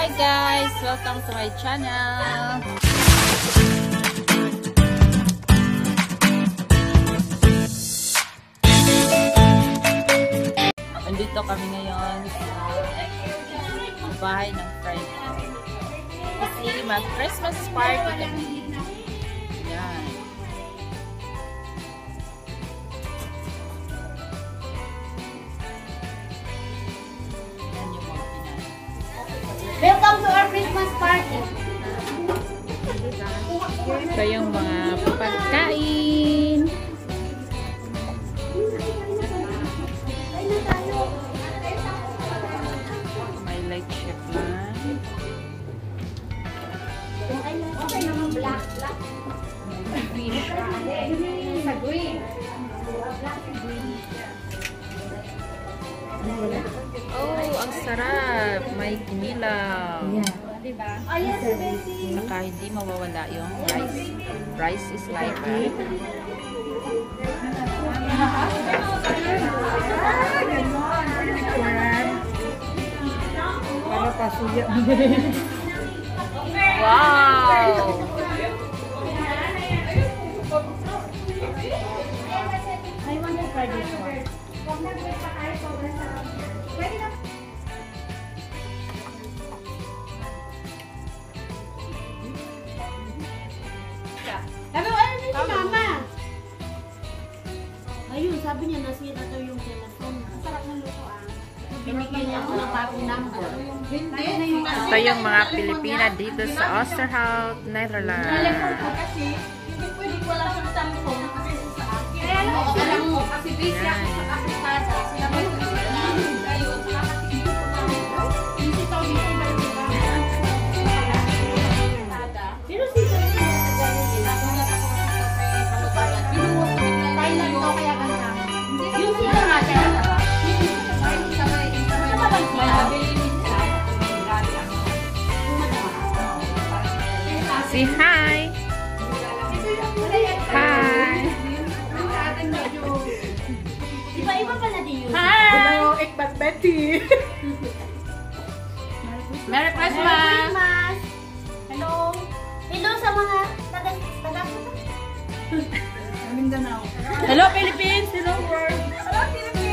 Hi guys! Welcome to my channel! Andito kami ngayon sa bahay ng friend ko. Kasi mag-Christmas party kami. Welcome to our Christmas party. Ito yung mga pagkain. May light chef lang. Okay naman black, black. Sa green. Oh, ang sarap. May kinilaw. Diba? Oh, yes, Bessie. Saka hindi mawawala yung rice. Rice is life. eh. Para pasuya. Wow! I want to try this one. Sabi Ito yung mga Pilipina dito sa Osterhout, Netherlands. Kaya lang kasi busy ako sa Afrikada. Sila Say hi! Hi! Iba-iba pa na din yun. Hello, Ekbat Betty. Merry Christmas! Christmas! Hello! Hello sa mga taga taga Mindanao. Hello Philippines! Hello world! Hello Philippines!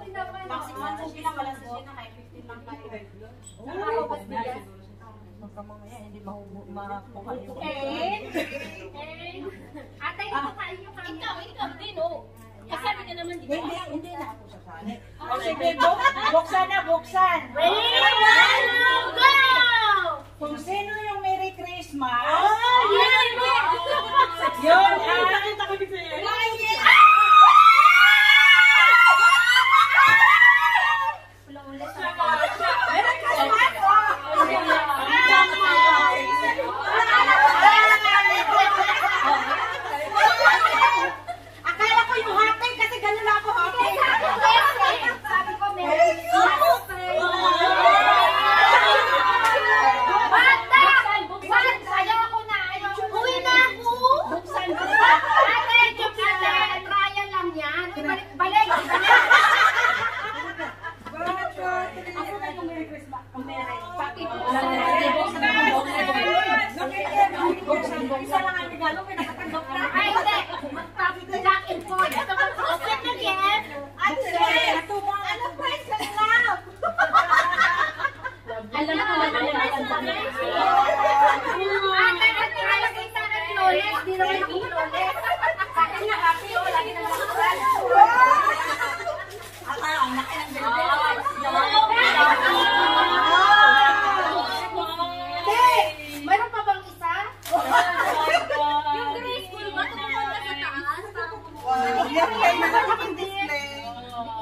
Pang 6 months siya na, wala siya na kahit 15 lang tayo. Oo, mas bigas. Magkamamaya, hindi makukain. Eh! Eh! Atay, kukain nyo kami. Ikaw, ikaw din, oh. Kasali naman dito. Hindi, hindi na ako sasali. Oh, sige, buksan na, buksan. Ready, go! Kung sino yung Merry Christmas, oh, yun, yun, yun, yun, yun, yun,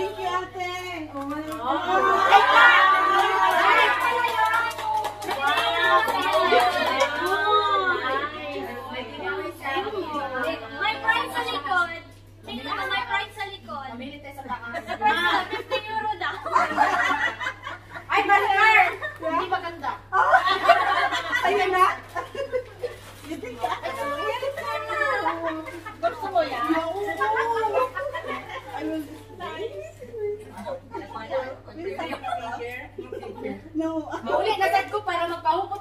Thank you, ate. ko para magpahupot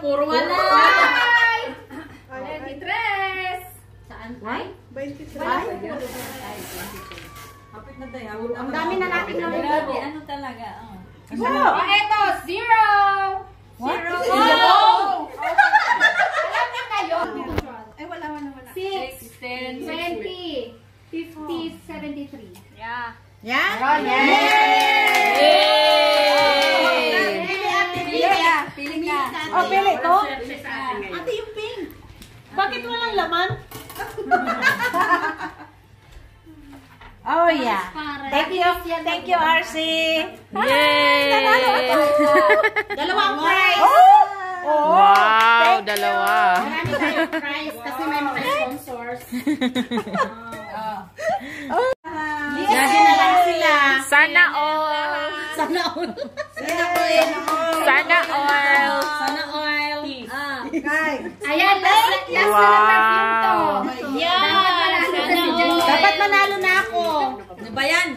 Puro, puro wala. Ay! 23. Saan? Ay? Ang dami na natin na Grabe, ano talaga? Oh. Oh, eto, zero. Zero. Zero. Alam niyo kayo? Ay, wala, wala, wala. 6, 20, 50, 73. Yeah. Yan? Pili ate, pili ka. Pili ka. Oh, pili ko? Ate, yung pink. Bakit walang laman? oh, yeah. Thank you. Thank you, RC. Yay! Dalawang prize. Oh! Wow, Thank you. dalawa. Marami tayong prize kasi may mga sponsors. Na lang sila. Sana all. Sana all. Sana all. Sana oil. Ah. Kay. Ayan, last, last na ng perfume to. Na Jan. Dapat manalo na ako. Ano ba yan?